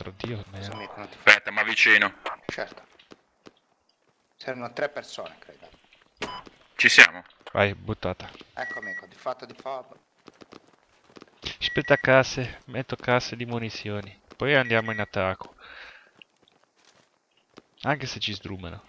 Altro, Dio mio. Aspetta, ma vicino. Certo. Servono tre persone, credo. Ci siamo. Vai, buttata. Ecco amico, di fatto di fob. Aspetta casse, metto casse di munizioni. Poi andiamo in attacco. Anche se ci sdrumano.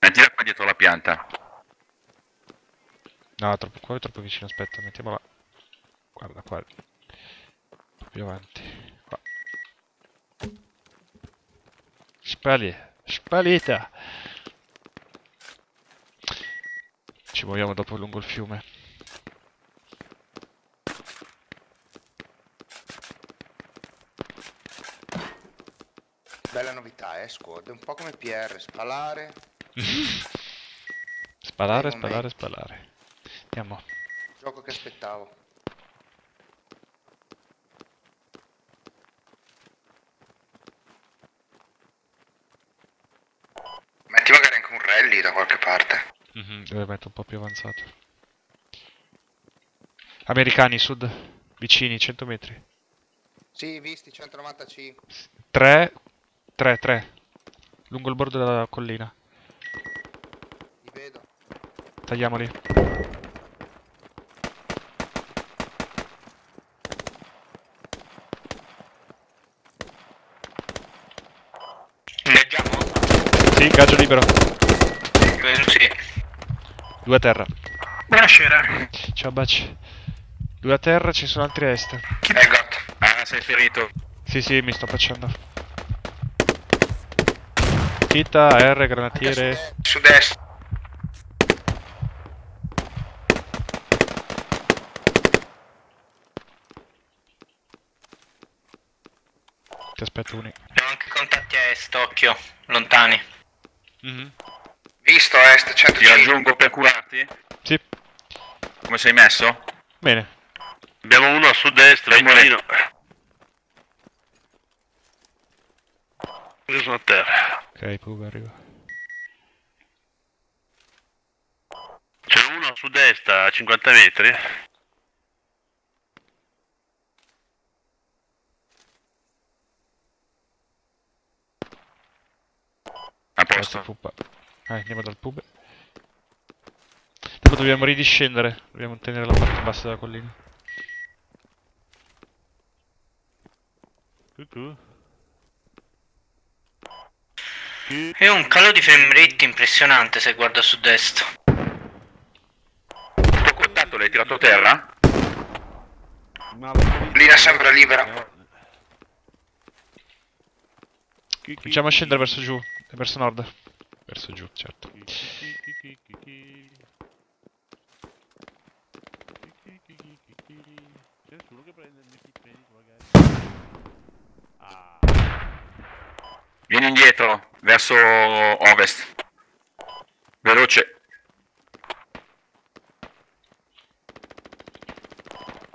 Mettila qua dietro la pianta. No, troppo, qua è troppo vicino, aspetta, mettiamola. Guarda qua. Più avanti. Qua. Spali. Spalita. Ci muoviamo dopo lungo il fiume. Bella novità, eh, squad. Un po' come PR, spalare. Spalare, spalare, spalare. Andiamo. Gioco che aspettavo. Metti magari anche un rally da qualche parte. Mhm, Dove metto un po' più avanzato. Americani, sud. Vicini, 100 metri. Sì, visti 195. 3, 3, 3. Lungo il bordo della collina. Li vedo. Tagliamoli. Sì, gaggio libero. Eh, Sì. Due a terra. Buonasera. Ciao baci. Due a terra, ci sono altri a est. Egot. Ah, sei ferito. Sì, sì, mi sto facendo. Kita, R, granatiere. Sud-est. Ti aspetto uni. Abbiamo anche contatti a est, occhio. Lontani. Mhm. Visto est, Ti 105. raggiungo per curarti? Sì, Come sei messo? bene. Abbiamo uno a sud-est, vicino. Io sono a terra. Ok, Pug arriva. C'è uno a sud-est a 50 metri. A posto. Ah, andiamo dal pub. Dopo dobbiamo ridiscendere. Dobbiamo tenere la parte bassa della collina. È un calo di frame rate impressionante se guardo a sud-est. Tuo contatto l'hai tirato a terra? Linea sempre libera. Cominciamo a scendere verso giù. Verso nord. Verso giù, certo. Vieni indietro, verso ovest. Veloce.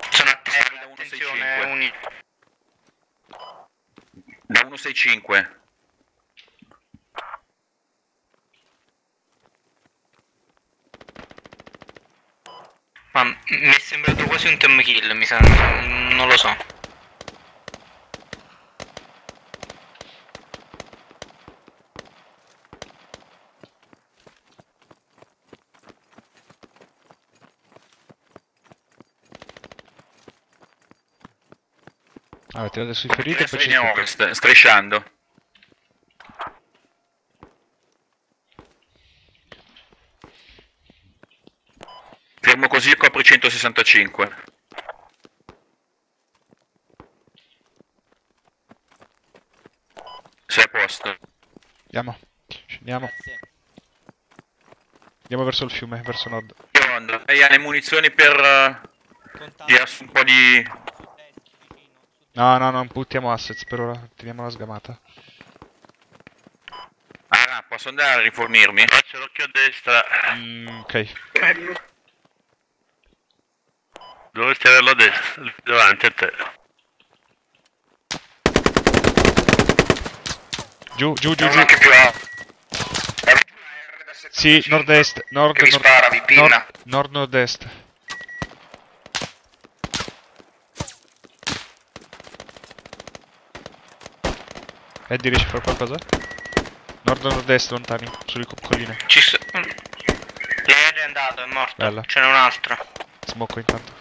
Sono a terra, Da attenzione, 165. uni... Da 165. Ma m- mi è sembrato quasi un team kill, mi sa. Non lo so. Ah, tirate sui feriti e Adesso poi ci ovest, strisciando. Fermo così e copri 165. Sei a posto. Andiamo. Scendiamo. Andiamo verso il fiume, verso nord. Lei ha le munizioni per eh, tirare su un po' di... No, no, non buttiamo assets per ora. Teniamo la sgamata. Ah, posso andare a rifornirmi? Faccio l'occhio a destra. Mm, ok. Dovresti averlo a destra, lì davanti a te. Giù, giù, giù, giù. anche più alto. Sì, nord-est, nord, nord, spara, vi pinna. nord, nord-nord-est. Eddie riesci a fare qualcosa? Nord-nord-est, lontani, sulle co- colline. Ci sto... L'aereo è andato, è morto. Bella. Ce n'è un altro. Smocco intanto.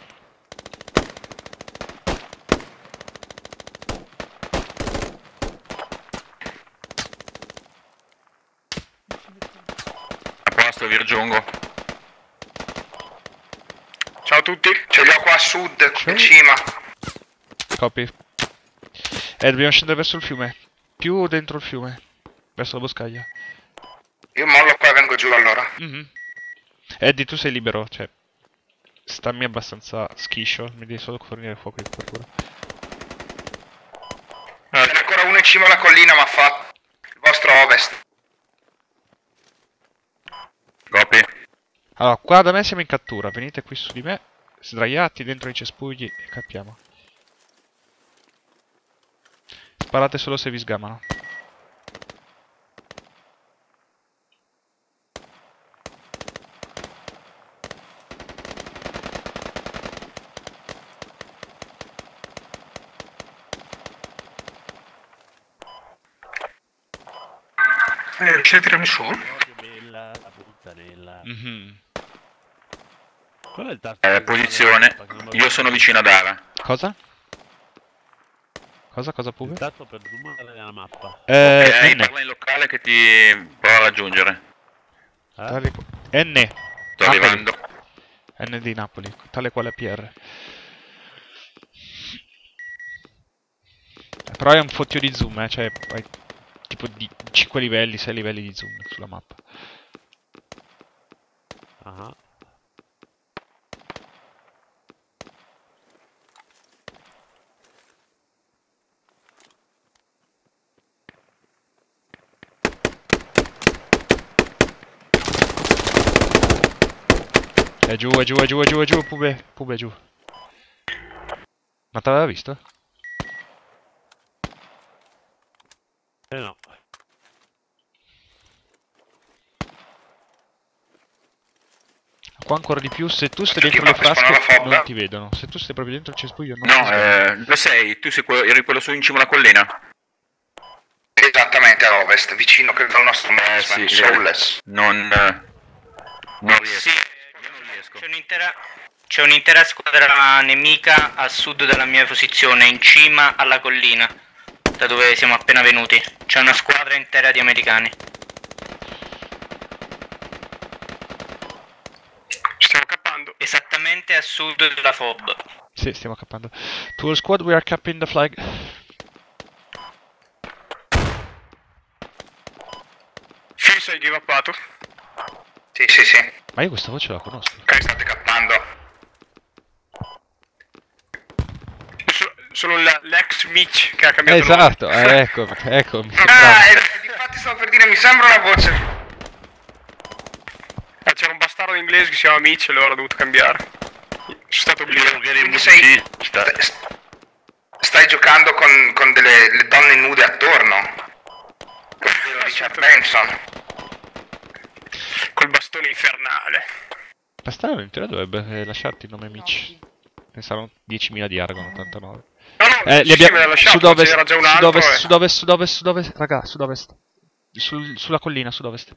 A posto, vi raggiungo. Ciao a tutti. Ce li ho qua a sud, Ciao. in cima. Copy. Eh, dobbiamo scendere verso il fiume. Più dentro il fiume. Verso la boscaglia. Io mollo qua e vengo giù allora. Mhm. Eddie, tu sei libero, cioè... Stammi abbastanza schiscio, mi devi solo fornire fuoco di copertura. Ce n'è ancora uno in cima alla collina, ma fa il vostro ovest. Copy. Allora, qua da me siamo in cattura, venite qui su di me, sdraiati dentro i cespugli e capiamo. Sparate solo se vi sgamano. Eh, riuscite a tirarmi su? Che bella la puttanella. Mhm. Qual è il tasto? Eh, posizione. Io sono vicino ad Ara. Cosa? Cosa, cosa Il pube? tasto per zoomare nella mappa. Eh, ok, N. parla in locale che ti provo a raggiungere. Eh? N. Sto Napoli. arrivando. N di Napoli, tale quale PR. Però è un fottio di zoom, eh, cioè hai tipo di 5 livelli, 6 livelli di zoom sulla mappa. Ah. È giù, è giù, è giù, è giù, è giù, pube, pube è giù. Ma t'aveva visto? Eh no. Qua ancora di più, se tu stai dentro le frasche non ti vedono. Se tu stai proprio dentro il cespuglio non ti No, vedono. eh, dove sei? Tu sei quello, eri quello su in cima alla collina? Esattamente a ovest, vicino credo al nostro Eh sì, Soulless. Non... eh, non riesco. Sì, Riesco. c'è un'intera... C'è un'intera squadra nemica a sud della mia posizione, in cima alla collina, da dove siamo appena venuti. C'è una squadra intera di americani. Stiamo cappando. Esattamente a sud della FOB. Sì, stiamo cappando. To all squad, we are capping the flag. Sei give uppato? Sì, sì, sì. Ma io questa voce la conosco. Ok, state cappando. sono la- l'ex Mitch che ha cambiato nome. esatto, eh, ecco, ecco, mi. Ah, e, infatti stavo per dire, mi sembra una voce. Eh, c'era un bastardo inglese che si chiama Mitch e allora ho dovuto cambiare. Sono stato obbligato. Quindi sei... st- Stai giocando con, con delle le donne nude attorno. Richard Benson. Col bastone infernale. In teoria dovrebbe eh, lasciarti il nome Mitch. Ne saranno 10.000 di Argon 89. No, no, Eh, li abbiamo me l'ha lasciato, sud-ovest, c'era già un altro. sud-ovest, e- sud-ovest, sud-ovest, sud-ovest, raga, sud-ovest. Sul- sulla collina, sud-ovest.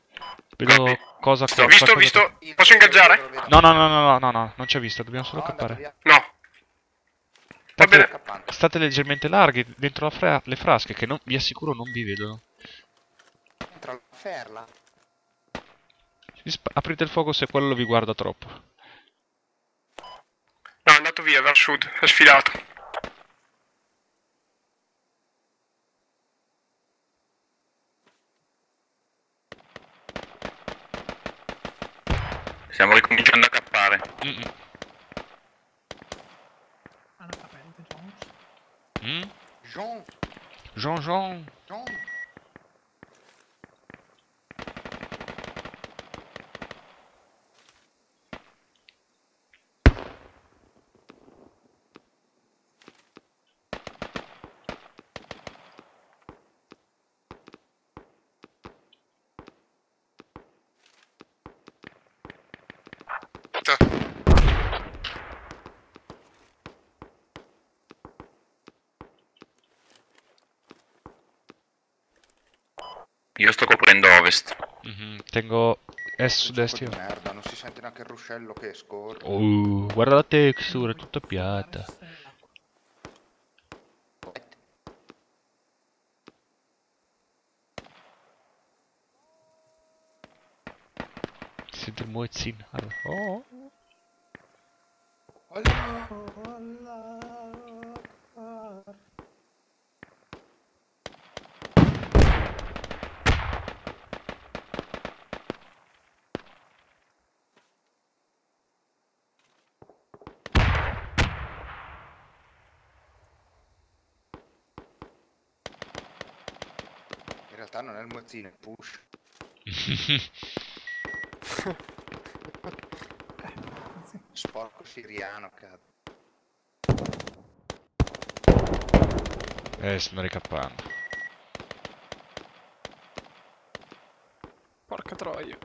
Vedo Copy. cosa Ho visto, qualcosa- visto. Posso ingaggiare? No, no, no, no, no, no, no, non ci ho visto, dobbiamo solo cappare. No. Va bene. State, state leggermente larghi dentro la fra- le frasche che non- vi assicuro non vi vedono. Entra la ferla. Aprite il fuoco se quello vi guarda troppo. No, è andato via verso sud, è sfilato. Stiamo ricominciando a cappare. Mm-mm. Mm? Jean, Jean Jean. Jean. Finito. Io sto coprendo ovest. Mhm, Tengo est sud-est io. merda, non si sente neanche il ruscello che scorre. Oh, guarda la texture, è tutta piatta. Sente il muezzin. Allora, Oh. In realtà non è il mozzino, è push. Sporco siriano, cazzo. eh, stanno ricappando. Porca troia.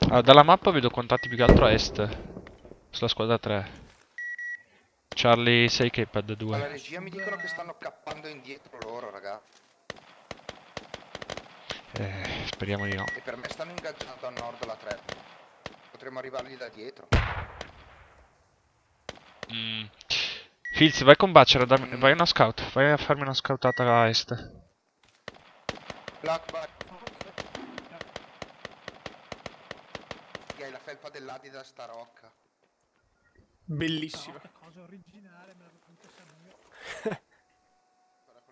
Allora, dalla mappa vedo contatti più che altro a est. Sulla squadra 3. Charlie 6 che pad Alla 2. regia mi dicono che stanno cappando indietro loro, raga. Eh, speriamo di no. E per me stanno ingaggiando a nord la 3. Potremmo arrivargli da dietro. Mm. Filz, vai con Butcher, dammi- vai uno scout. Vai a farmi una scoutata a est. Black. Hai la felpa dell'Adidas sta rocca. Bellissima. Guarda con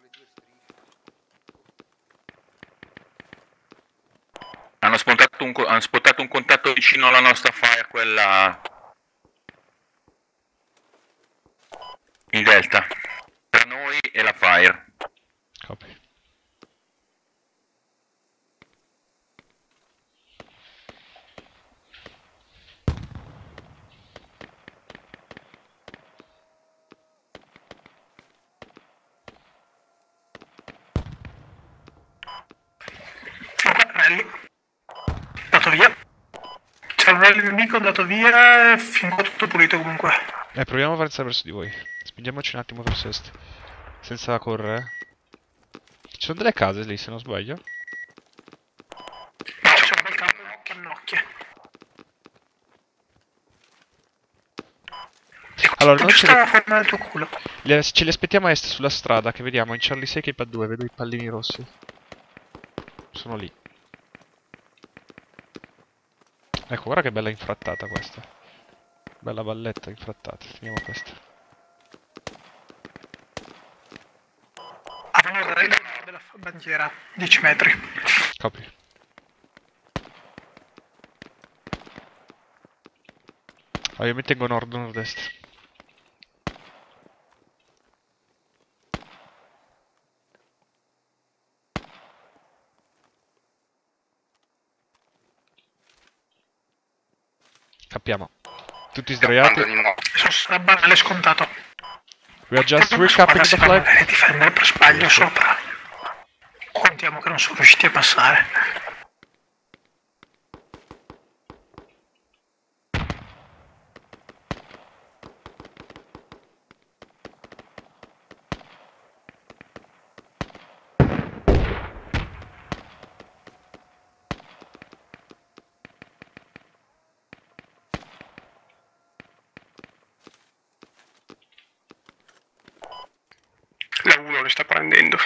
le due strisce. Hanno spottato un, hanno spottato un contatto vicino alla nostra fire, quella... In delta. Tra noi e la fire. Copy. Rally. Andato via. Rally nemico andato via e fin qua tutto pulito comunque. Eh, proviamo a avanzare verso di voi. Spingiamoci un attimo verso est. Senza correre. Ci sono delle case lì, se non sbaglio. No, c'è un bel campo di pannocchie. Allora, noi ce Giusto le, tuo culo. ce li aspettiamo a est sulla strada che vediamo in Charlie 6 che pad 2. Vedo i pallini rossi. Sono lì. Ecco, guarda che bella infrattata questa. Bella balletta infrattata. Teniamo questa. Della f- bandiera. 10 metri. Copy. Ah, mi tengo nord-nord-est. Capiamo. Tutti sdraiati. Sono sarà banale scontato. We are just recapping the flag. difendere per sbaglio sopra. Contiamo che non sono riusciti a passare. La 1 li sta prendendo.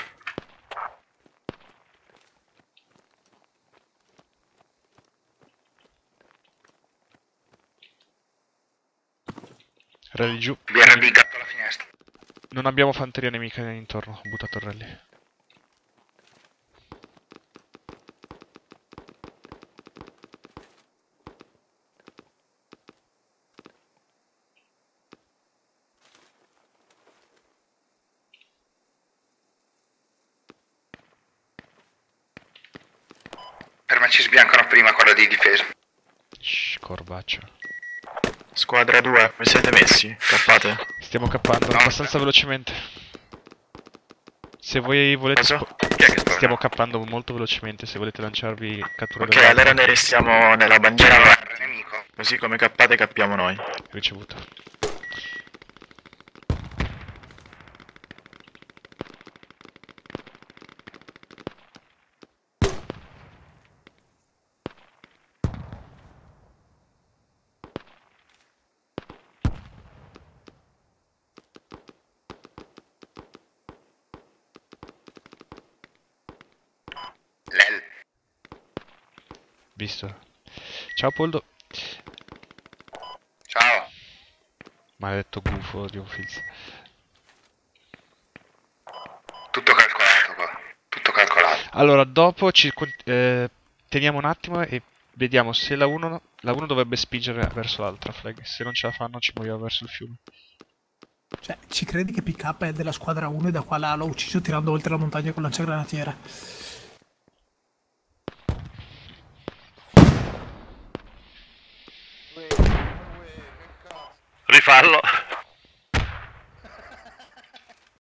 Rally giù. Abbiamo radicato la finestra. Non abbiamo fanteria nemica intorno. Ho buttato il rally. Ci sbiancano prima quello di difesa. Shh. Squadra 2, come siete messi? Cappate? Stiamo cappando No, abbastanza velocemente. Se voi volete... Stiamo cappando molto velocemente se volete lanciarvi cattura Ok, allora ne restiamo nella bandiera. Così come cappate cappiamo noi. ricevuto. Visto. Ciao Poldo. Ciao. Maledetto gufo di un Fields. Tutto calcolato qua. Tutto calcolato. Allora, dopo ci eh, teniamo un attimo e vediamo se la 1 la 1 dovrebbe spingere verso l'altra flag. Se non ce la fanno ci muoviamo verso il fiume. Cioè, ci credi che PK è della squadra 1 e da qua là l'ho ucciso tirando oltre la montagna con lanciagranatiere?